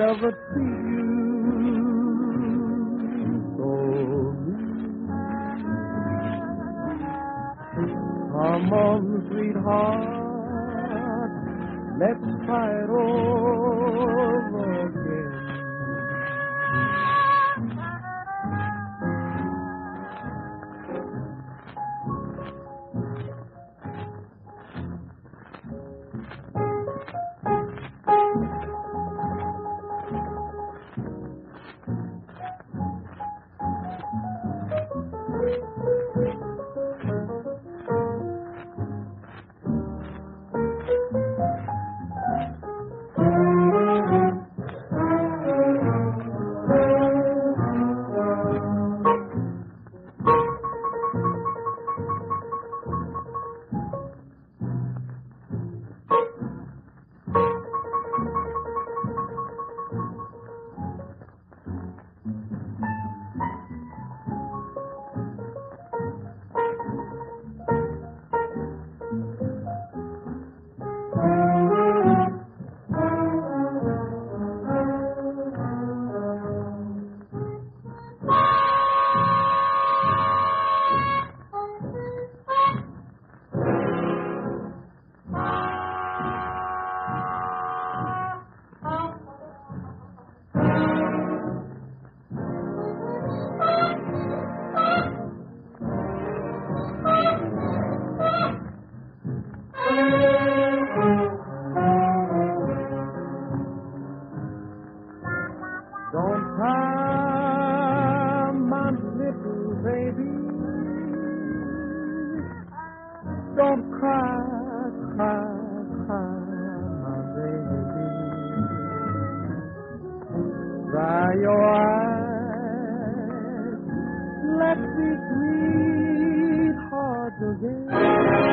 ever treat you so. Come on, sweetheart, let's try it over again. Don't cry, my little baby. Don't cry, cry, cry, my baby. Dry your eyes, let the sweet heart begin.